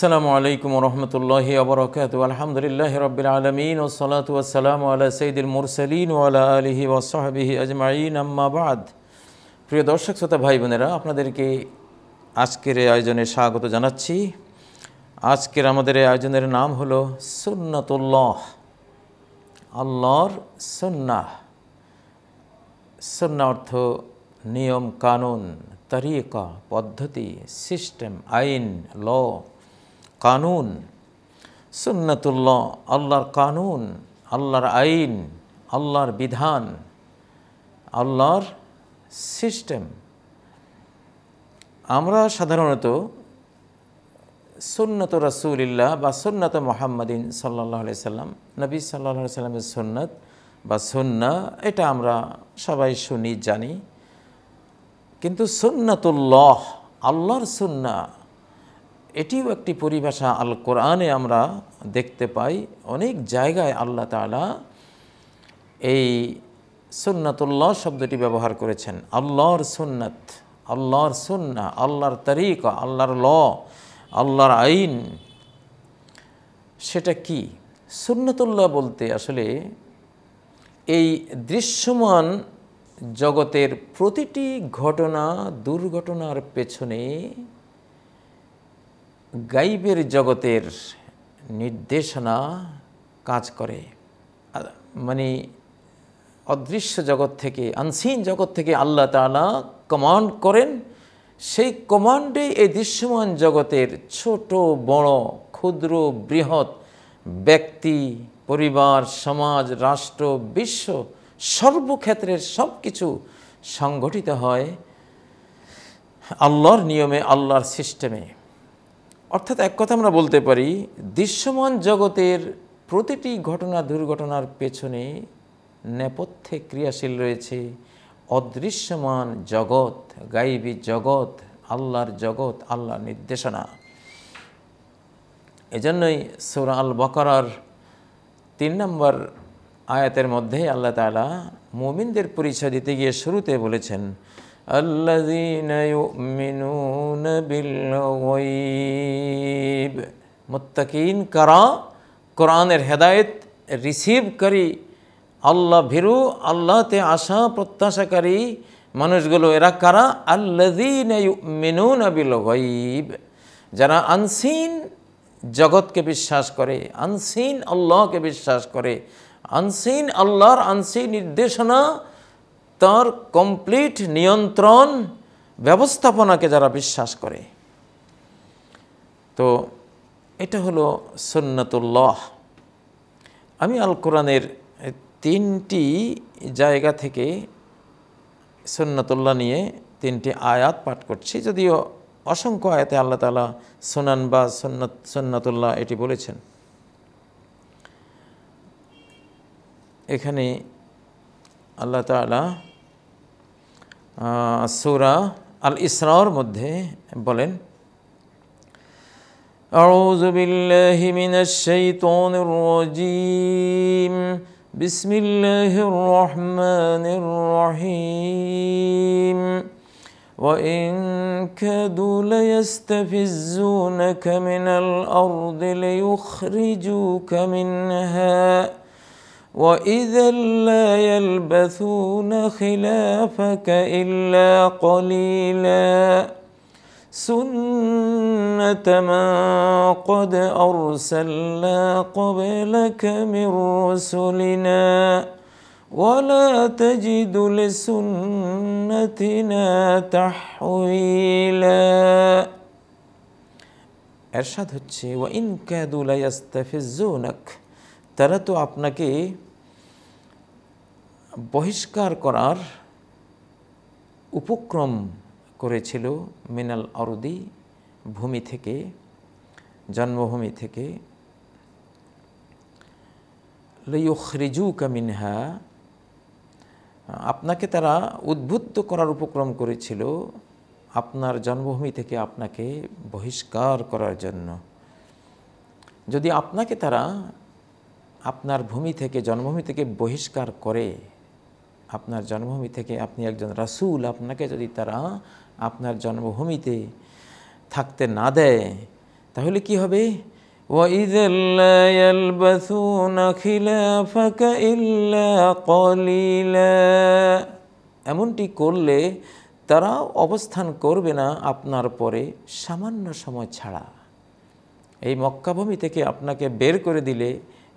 আসসালামু আলাইকুম রহমতুল্লাহ আবরকাত আলহামদুলিল্লাহ রবিল আলমিন ও সালাতাম আলা সঈদুল মুরসলিন ওয়ালা আলহি ওসাহাবিহি আজমাইন। আম্মাবাদ প্রিয় দর্শক, শ্রোতা, ভাই, বোনেরা, আপনাদেরকে আজকের এই আয়োজনে স্বাগত জানাচ্ছি। আজকের আমাদের এই আয়োজনের নাম হলো সুন্নাতুল্লাহ। আল্লাহর সুন্নাহ। সুন্না অর্থ নিয়ম, কানুন, তরিকা, পদ্ধতি, সিস্টেম, আইন, ল কানুন। সুন্নতুল্লাহ, আল্লাহর কানুন, আল্লাহর আইন, আল্লাহর বিধান, আল্লাহর সিস্টেম। আমরা সাধারণত সুন্নত রসুলিল্লাহ বা সুন্নত মোহাম্মদিন সাল্লাহ সাল্লাম, নবী সাল্লাহ সাল্লামের সুন্নত বা সুন্না, এটা আমরা সবাই শুনি, জানি। কিন্তু সুন্নাতুল্লাহ, আল্লাহর সুন্না এটিও একটি পরিভাষা আল কোরআনে আমরা দেখতে পাই। অনেক জায়গায় আল্লাহ তালা এই সুন্নাতুল্লাহ শব্দটি ব্যবহার করেছেন। আল্লাহর সুন্নাত, আল্লাহর সুন্না, আল্লাহর তরিকা, আল্লাহর ল, আল্লাহর আইন, সেটা কি? সুন্নতুল্লাহ বলতে আসলে এই দৃশ্যমান জগতের প্রতিটি ঘটনা, দুর্ঘটনার পেছনে গাইবের জগতের নির্দেশনা কাজ করে। মানে অদৃশ্য জগৎ থেকে আনসিন জগৎ থেকে আল্লাহ তালা কমান্ড করেন। সেই কমান্ডে এই দৃশ্যমান জগতের ছোট, বড়, ক্ষুদ্র, বৃহৎ ব্যক্তি, পরিবার, সমাজ, রাষ্ট্র, বিশ্ব সর্বক্ষেত্রের সব কিছু সংগঠিত হয় আল্লাহর নিয়মে, আল্লাহর সিস্টেমে অর্থাৎ এক কথা আমরা বলতে পারি, দৃশ্যমান জগতের প্রতিটি ঘটনা, দুর্ঘটনার পেছনে নেপথ্যে ক্রিয়াশীল রয়েছে অদৃশ্যমান জগৎ, গাইবী জগৎ, আল্লাহর জগৎ, আল্লাহর নির্দেশনা। এজন্যই সৌরা আল বকরার তিন নম্বর আয়াতের মধ্যে আল্লাহ তালা মুমিনদের পরিচয় দিতে গিয়ে শুরুতে বলেছেন মুত্তাকিন কারা কোরআনের হেদায়েত রিসিভ করি। আল্লাহ ভীরু, আল্লাহতে আশা প্রত্যাশাকারী মানুষগুলো এরা কারা? আল্লাদিন মিনুন বিল গইব যারা আনসিন জগৎকে বিশ্বাস করে, আনসিন আল্লাহকে বিশ্বাস করে। আনসিন আল্লাহর আনসিন নির্দেশনা তার কমপ্লিট নিয়ন্ত্রণ ব্যবস্থাপনাকে যারা বিশ্বাস করে। তো এটা হলো সন্ন্যতুল্লাহ আমি আল কোরআনের তিনটি জায়গা থেকে সন্ন্যতুল্লাহ নিয়ে তিনটি আয়াত পাঠ করছি। যদিও অসংখ্য আয়াতে আল্লাহ তালা সোনান বা সন্নত সন্ন্যতুল্লাহ এটি বলেছেন। এখানে আল্লাহ তালা সুরা আল ইসরার মধ্যে বলেন أعوذ بالله من الشيطان الرجيم بسم الله الرحمن الرحيم وإن كادوا ليستفزونك من الأرض ليخرجوك منها وإذا لا يلبثون خلافك إلا قليلا سنة من قد أرسلنا قبلك من رسلنا ولا تجد لسنتنا تحويلا إرشاد هتشي وإن كادوا ليستفزونك. তারা তো আপনাকে বহিষ্কার করার উপক্রম করেছিল মিনাল অরদি ভূমি থেকে, জন্মভূমি থেকে। লইয়ুখরিজু কামিনহা আপনাকে তারা উদ্বুদ্ধ করার উপক্রম করেছিল আপনার জন্মভূমি থেকে আপনাকে বহিষ্কার করার জন্য। যদি আপনাকে তারা আপনার ভূমি থেকে জন্মভূমি থেকে বহিষ্কার করে আপনার জন্মভূমি থেকে আপনি একজন রাসুল আপনাকে যদি তারা আপনার জন্মভূমিতে থাকতে না দেয় তাহলে কি হবে وَإِذًا لَّا يَلْبَثُونَ خِلَافَكَ إِلَّا قَلِيلًا এমনটি করলে তারা অবস্থান করবে না আপনার পরে সামান্য সময় ছাড়া এই মক্কাভূমি থেকে আপনাকে বের করে দিলে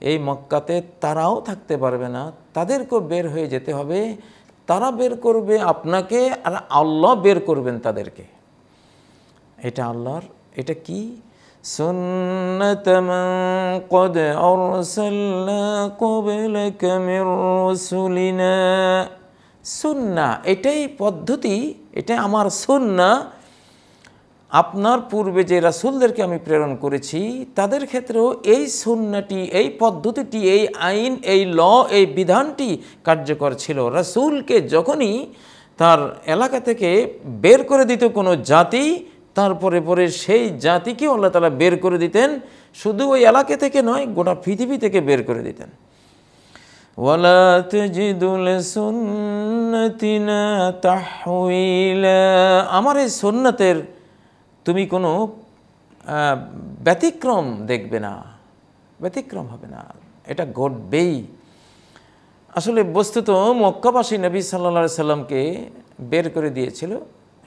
এই মক্কাতে তারাও থাকতে পারবে না তাদেরকেও বের হয়ে যেতে হবে তারা বের করবে আপনাকে আর আল্লাহ বের করবেন তাদেরকে এটা আল্লাহর এটা কি سنة من قد أرسلنا قبلك من رسلنا সুন্না এটাই পদ্ধতি এটা আমার সুন্না আপনার পূর্বে যে রাসুলদেরকে আমি প্রেরণ করেছি, তাদের ক্ষেত্রেও এই সুন্নাটি এই পদ্ধতিটি, এই আইন, এই ল, এই বিধানটি কার্যকর ছিল। রাসুলকে যখনই তার এলাকা থেকে বের করে দিত কোনো জাতি, তারপরে পরে সেই জাতিকে আল্লাহ তালা বের করে দিতেন। শুধু ওই এলাকা থেকে নয়, গোটা পৃথিবী থেকে বের করে দিতেন। ওয়ালা আমার এই সুন্নতের তুমি কোনো ব্যতিক্রম দেখবে না। ব্যতিক্রম হবে না। এটা ঘটবেই। আসলে বস্তুত মক্কাবাসী নবী সাল্লা সাল্লামকে বের করে দিয়েছিল,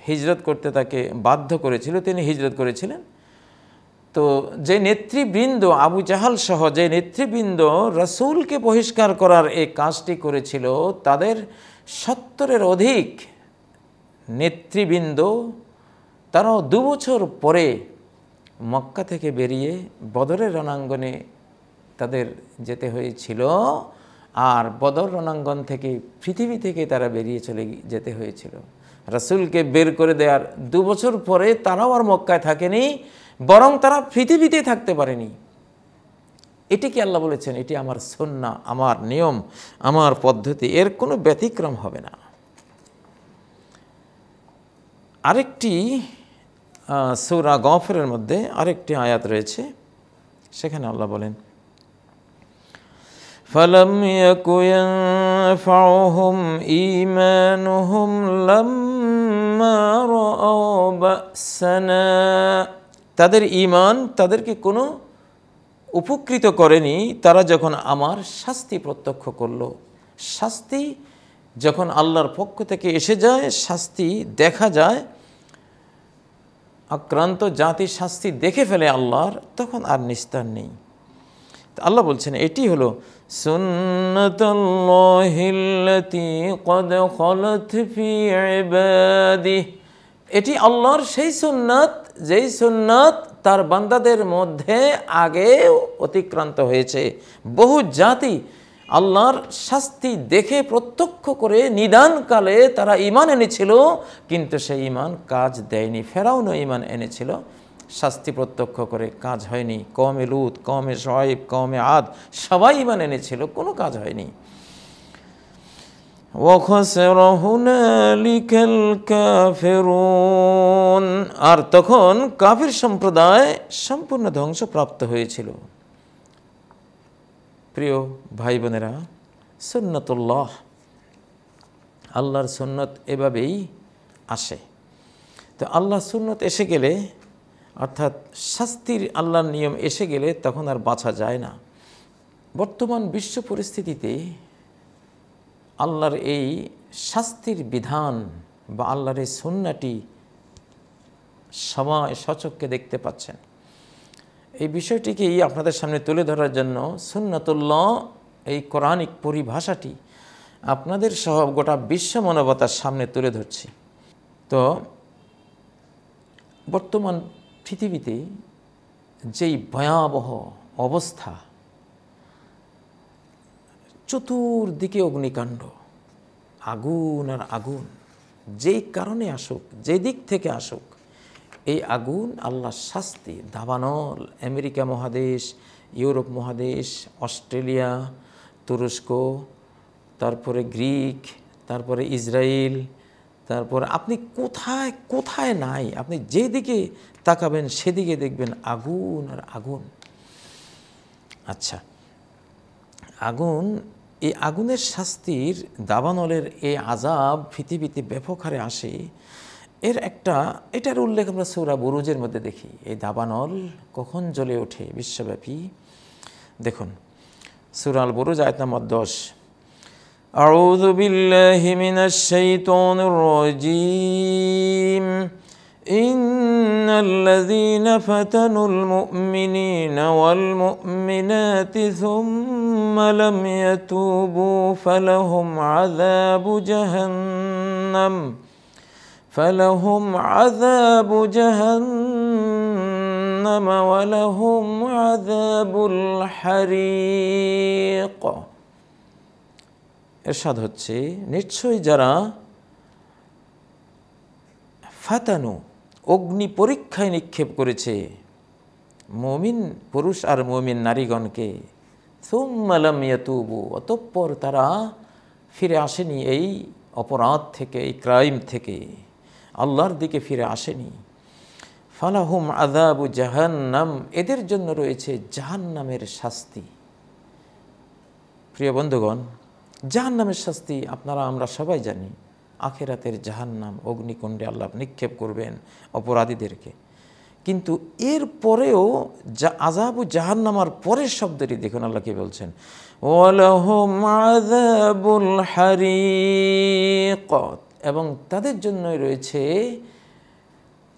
হিজরত করতে তাকে বাধ্য করেছিল, তিনি হিজরত করেছিলেন। তো যে নেতৃবৃন্দ আবু জাহাল সহ যে নেতৃবৃন্দ রসুলকে বহিষ্কার করার এই কাজটি করেছিল, তাদের সত্তরের অধিক নেতৃবৃন্দ তারাও দু বছর পরে মক্কা থেকে বেরিয়ে বদরের রণাঙ্গনে তাদের যেতে হয়েছিল। আর বদর রণাঙ্গন থেকে, পৃথিবী থেকে তারা বেরিয়ে চলে যেতে হয়েছিল। রাসুলকে বের করে দেওয়ার দু বছর পরে তারাও আর মক্কায় থাকেনি, বরং তারা পৃথিবীতে থাকতে পারেনি। এটি কি আল্লাহ বলেছেন? এটি আমার সন্না আমার নিয়ম, আমার পদ্ধতি, এর কোনো ব্যতিক্রম হবে না। আরেকটি সৌরা গফরের মধ্যে আরেকটি আয়াত রয়েছে সেখানে আল্লাহ বলেন فلم يك ينفعهم إيمانهم لما رأوا بأسنا তাদের ইমান তাদেরকে কোনো উপকৃত করেনি তারা যখন আমার শাস্তি প্রত্যক্ষ করল শাস্তি যখন আল্লাহর পক্ষ থেকে এসে যায় শাস্তি দেখা যায় আক্রান্ত জাতির শাস্তি দেখে ফেলে আল্লাহর, তখন আর নিস্তার নেই। আল্লাহ বলছেন, এটি হলো এটি আল্লাহর সেই সুন্নাত, যেই সুন্নাত তার বান্দাদের মধ্যে আগে অতিক্রান্ত হয়েছে। বহু জাতি আল্লাহর শাস্তি দেখে প্রত্যক্ষ করে নিদানকালে তারা ইমান এনেছিল, কিন্তু সেই ইমান কাজ দেয়নি। ফেরাউনও ইমান এনেছিল। শাস্তি প্রত্যক্ষ করে কাজ হয়নি। কমে লুত কমে শয়েব কমে আদ, সবাই ইমান এনেছিল, কোনো কাজ হয়নি। আর তখন কাফির সম্প্রদায় সম্পূর্ণ ধ্বংসপ্রাপ্ত হয়েছিল। প্রিয় ভাই বোনেরা সুন্নতুল্লাহ, আল্লাহর সুন্নত এভাবেই আসে। তো আল্লাহ সুন্নত এসে গেলে, অর্থাৎ শাস্তির আল্লাহর নিয়ম এসে গেলে তখন আর বাঁচা যায় না। বর্তমান বিশ্ব পরিস্থিতিতে আল্লাহর এই শাস্তির বিধান বা আল্লাহর এই সন্নাটি সময় সচককে দেখতে পাচ্ছেন। এই বিষয়টিকেই আপনাদের সামনে তুলে ধরার জন্য সুন্নাতুল্লাহ, এই কোরআনিক পরিভাষাটি আপনাদের সহ গোটা বিশ্ব মানবতার সামনে তুলে ধরছি। তো বর্তমান পৃথিবীতে যেই ভয়াবহ অবস্থা, চতুর্দিকে অগ্নিকাণ্ড, আগুন আর আগুন, যেই কারণে আসুক যে দিক থেকে আসুক এই আগুন আল্লাহর শাস্তি। দাবানল, আমেরিকা মহাদেশ, ইউরোপ মহাদেশ, অস্ট্রেলিয়া, তুরস্ক, তারপরে গ্রিক, তারপরে ইসরায়েল তারপরে আপনি কোথায় কোথায় নাই? আপনি যেদিকে তাকাবেন, সেদিকে দেখবেন আগুন আর আগুন। আচ্ছা আগুন, এই আগুনের শাস্তির দাবানলের এই আজাব পৃথিবীতে ব্যাপক হারে আসে। এর একটা এটার উল্লেখ আমরা সৌরা বুরুজের মধ্যে দেখি এই দাবানল কখন জ্বলে ওঠে বিশ্বব্যাপী দেখুন সুরাল বুরুজ আয়ত নম্বর দশ أعوذ بالله من الشيطان الرجيم إن الذين فتنوا المؤمنين والمؤمنات ثم لم يتوبوا فلهم عذاب جهنم فلهم عذاب جهنم ولهم عذاب الحريق এরশাদ হচ্ছে নিশ্চয়ই যারা ফাতানু অগ্নি পরীক্ষায় নিক্ষেপ করেছে মমিন পুরুষ আর মমিন নারীগণকে সুম্মালাম ইয়াতুবু অতঃপর তারা ফিরে আসেনি এই অপরাধ থেকে এই ক্রাইম থেকে আল্লাহর দিকে ফিরে আসেনি। ফালাহুম আদাবু জাহান্নাম, এদের জন্য রয়েছে জাহান্নামের শাস্তি। প্রিয় বন্ধুগণ, জাহান্নামের শাস্তি আপনারা, আমরা সবাই জানি, আখেরাতের জাহান্নাম, অগ্নিকুণ্ডে আল্লাহ নিক্ষেপ করবেন অপরাধীদেরকে। কিন্তু এর পরেও যা আজাবু জাহান্নামার পরের শব্দটি দেখুন আল্লাহ কি বলছেন, ওয়ালাহুম আযাবুল হারিক। এবং তাদের জন্যই রয়েছে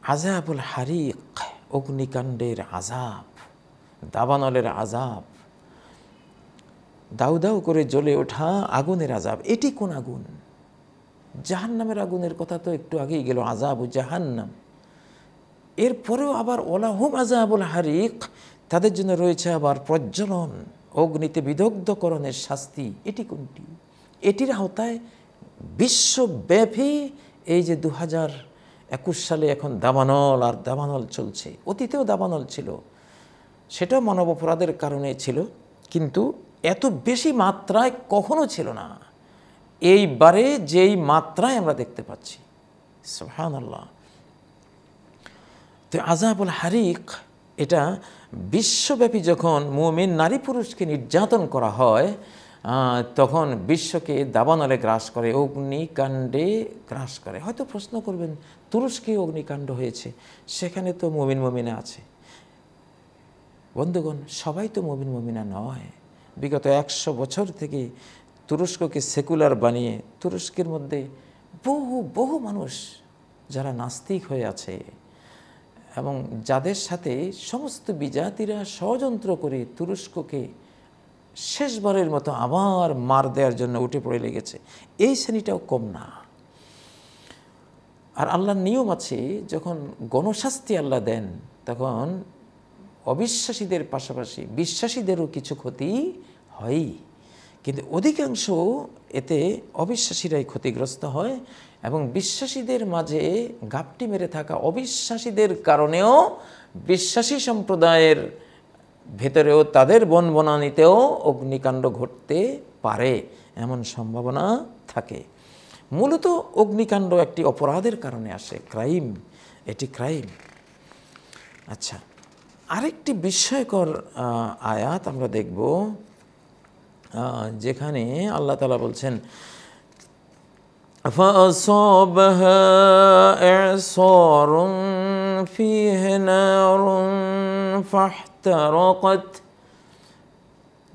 আজাবুল হারিক, অগ্নিকাণ্ডের আজাব দাবানলের আজাব দাউ দাউ করে জ্বলে ওঠা আগুনের আজাব এটি কোন আগুন? জাহান্নামের আগুনের কথা তো একটু আগেই গেল আজাব জাহান্নাম। এরপরেও আবার ওলাহুম আজাবুল হারিক, তাদের জন্য রয়েছে আবার প্রজ্বলন, অগ্নিতে বিদগ্ধকরণের শাস্তি, এটি কোনটি? এটির আওতায় বিশ্বব্যাপী এই যে দু হাজার একুশ সালে এখন দাবানল আর দাবানল চলছে, অতীতেও দাবানল ছিল। সেটা মানব অপরাধের কারণে ছিল, কিন্তু এত বেশি মাত্রায় কখনো ছিল না। এইবারে যেই মাত্রায় আমরা দেখতে পাচ্ছি সোহান আল্লাহ তো আজাবুল হারিক, এটা বিশ্বব্যাপী যখন মুমিন নারী পুরুষকে নির্যাতন করা হয় তখন বিশ্বকে দাবানলে গ্রাস করে, অগ্নিকাণ্ডে গ্রাস করে। হয়তো প্রশ্ন করবেন, তুরস্কে অগ্নিকাণ্ড হয়েছে, সেখানে তো মমিন মমিনা আছে। বন্ধুগণ, সবাই তো মমিন মমিনা নয়। বিগত একশো বছর থেকে তুরস্ককে সেকুলার বানিয়ে, তুরস্কের মধ্যে বহু বহু মানুষ যারা নাস্তিক হয়ে আছে এবং যাদের সাথে সমস্ত বিজাতিরা ষড়যন্ত্র করে তুরস্ককে শেষবারের মতো আবার মার দেওয়ার জন্য উঠে পড়ে লেগেছে। এই শ্রেণীটাও কম না। আর আল্লাহর নিয়ম আছে, যখন গণশাস্তি আল্লাহ দেন, তখন অবিশ্বাসীদের পাশাপাশি বিশ্বাসীদেরও কিছু ক্ষতি হয়ই। কিন্তু অধিকাংশ এতে অবিশ্বাসীরাই ক্ষতিগ্রস্ত হয় এবং বিশ্বাসীদের মাঝে গাপটি মেরে থাকা অবিশ্বাসীদের কারণেও বিশ্বাসী সম্প্রদায়ের ভেতরেও তাদের বন বনানিতেও অগ্নিকাণ্ড ঘটতে পারে এমন সম্ভাবনা থাকে মূলত অগ্নিকাণ্ড একটি অপরাধের কারণে আসে ক্রাইম এটি ক্রাইম আচ্ছা আরেকটি বিস্ময়কর আয়াত আমরা দেখব যেখানে আল্লাহ তালা বলছেন فأصابها إعصار فيه نار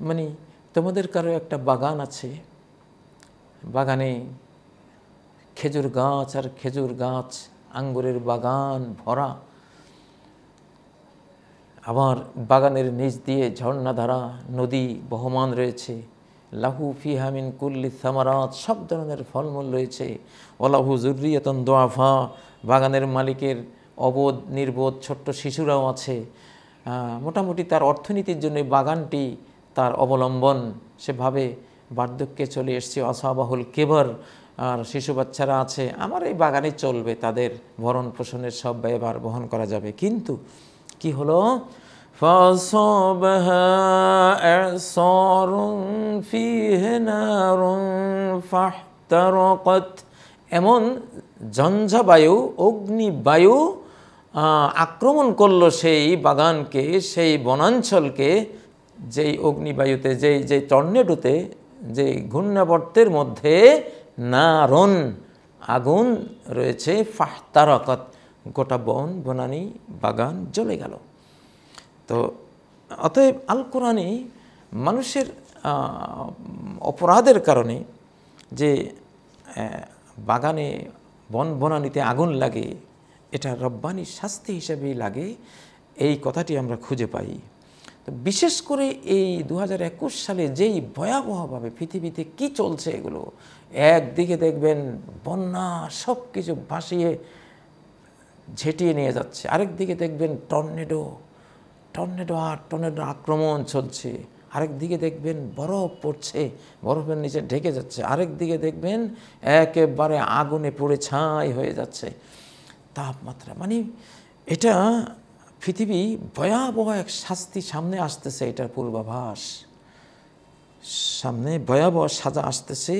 মানে তোমাদের কারও একটা বাগান আছে? বাগানে খেজুর গাছ আর খেজুর গাছ, আঙ্গুরের বাগান ভরা। আবার বাগানের নিচ দিয়ে ঝর্ণাধারা নদী বহমান রয়েছে। লাহু ফিহামিন কুল্লি সামারাত, সব ধরনের ফলমূল রয়েছে। ওলাহু জুরিয়তন দোয়াফা বাগানের মালিকের অবোধ নির্বোধ ছোট্ট শিশুরাও আছে। মোটামুটি তার অর্থনীতির জন্য বাগানটি তার অবলম্বন সেভাবে বার্ধক্যে চলে এসছে অসাবাহুল কেবর আর শিশু বাচ্চারা আছে আমার এই বাগানে চলবে তাদের ভরণ পোষণের সব ব্যয়ভার বহন করা যাবে কিন্তু কি হলো فأصابها إعصار فيه نار فاحترقت এমন ঝঞ্ঝাবায়ু অগ্নিবায়ু আক্রমণ করল সেই বাগানকে, সেই বনাঞ্চলকে, যেই অগ্নিবায়ুতে, যেই যেই টর্নেডোতে যে ঘূর্ণাবর্তের মধ্যে নারণ আগুন রয়েছে, ফাহতারকত, গোটা বন, বনানি, বাগান জ্বলে গেল। তো অতএব আল কোরআনে মানুষের অপরাধের কারণে যে বাগানে, বন, বনানিতে আগুন লাগে এটা রব্বানির শাস্তি হিসেবেই লাগে, এই কথাটি আমরা খুঁজে পাই। তো বিশেষ করে এই দু হাজার একুশ সালে যেই ভয়াবহভাবে পৃথিবীতে কি চলছে এগুলো, একদিকে দেখবেন বন্যা সব কিছু ভাসিয়ে ঝেঁটিয়ে নিয়ে যাচ্ছে আরেক দিকে দেখবেন টর্নেডো টর্নেডো আর টর্নেডো আক্রমণ চলছে আরেক দিকে দেখবেন বরফ পড়ছে, বরফের নিচে ঢেকে যাচ্ছে আরেক দিকে দেখবেন একেবারে আগুনে পুড়ে ছাই হয়ে যাচ্ছে। তাপমাত্রা মানে এটা পৃথিবী ভয়াবহ এক শাস্তি সামনে আসতেছে এটার পূর্বাভাস সামনে ভয়াবহ সাজা আসতেছে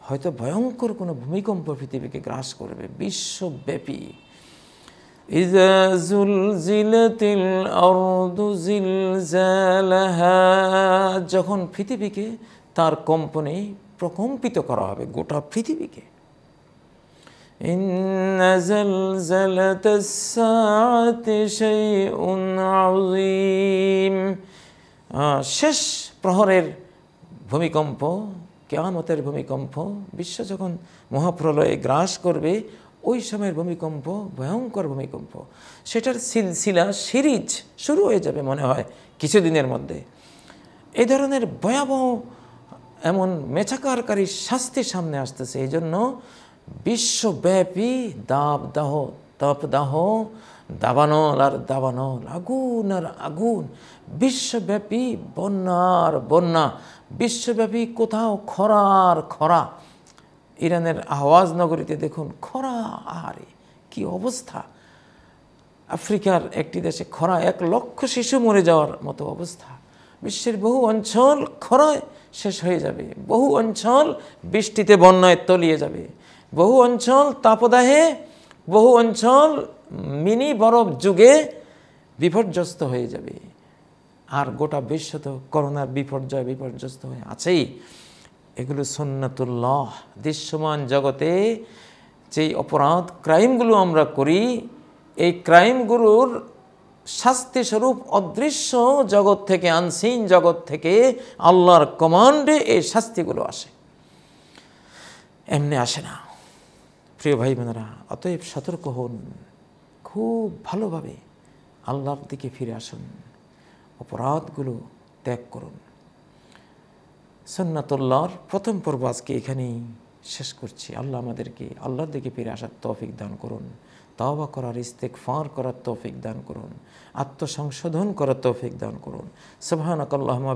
হয়তো ভয়ঙ্কর কোনো ভূমিকম্প পৃথিবীকে গ্রাস করবে বিশ্বব্যাপী إذا زلزلت الأرض زلزالها যখন পৃথিবীকে তার কম্পনে প্রকম্পিত করা হবে গোটা পৃথিবীকে إن زلزلة الساعة شيء عظيم আহ, শেষ প্রহরের ভূমিকম্প কেয়ামতের ভূমিকম্প বিশ্ব যখন মহাপ্রলয়ে গ্রাস করবে ওই সময়ের ভূমিকম্প ভয়ঙ্কর ভূমিকম্প সেটার সিলসিলা সিরিজ শুরু হয়ে যাবে মনে হয় কিছুদিনের মধ্যে এই ধরনের ভয়াবহ এমন মেচাকারকারী শাস্তি সামনে আসতেছে এই জন্য বিশ্বব্যাপী দাব দাহ তাপদাহ দাবানল আর দাবানল, আগুন আর আগুন, বিশ্বব্যাপী বন্যা আর বন্যা, বিশ্বব্যাপী কোথাও খরা আর খরা। ইরানের আওয়াজ নগরীতে দেখুন, খরা আরে কি অবস্থা। আফ্রিকার একটি দেশে খরা, এক লক্ষ শিশু মরে যাওয়ার মতো অবস্থা। বিশ্বের বহু অঞ্চল খরায় শেষ হয়ে যাবে, বহু অঞ্চল বৃষ্টিতে, বন্যায় তলিয়ে যাবে। বহু অঞ্চল তাপদাহে, বহু অঞ্চল মিনি বরফ যুগে বিপর্যস্ত হয়ে যাবে। আর গোটা বিশ্ব তো করোনার বিপর্যয় বিপর্যস্ত হয়ে আছেই। এগুলো সন্ন্যতুল্লাহ দৃশ্যমান জগতে যেই অপরাধ ক্রাইমগুলো আমরা করি, এই ক্রাইমগুলোর শাস্তি স্বরূপ অদৃশ্য জগৎ থেকে, আনসিন জগৎ থেকে আল্লাহর কমান্ডে এই শাস্তিগুলো আসে। এমনি আসে না। প্রিয় ভাই বোনেরা অতএব সতর্ক হন। খুব ভালোভাবে আল্লাহর দিকে ফিরে আসুন। অপরাধগুলো ত্যাগ করুন। সন্ন্যাতুল্লাহর প্রথম পর্ব আজকে এখানেই শেষ করছি। আল্লাহ আমাদেরকে আল্লাহর দিকে ফিরে আসার তৌফিক দান করুন। তাওবা করার ইস্তেক ফাঁর করার তৌফিক দান করুন। আত্মসংশোধন করার তৌফিক দান করুন। সুবহানাক আল্লাহুম্মা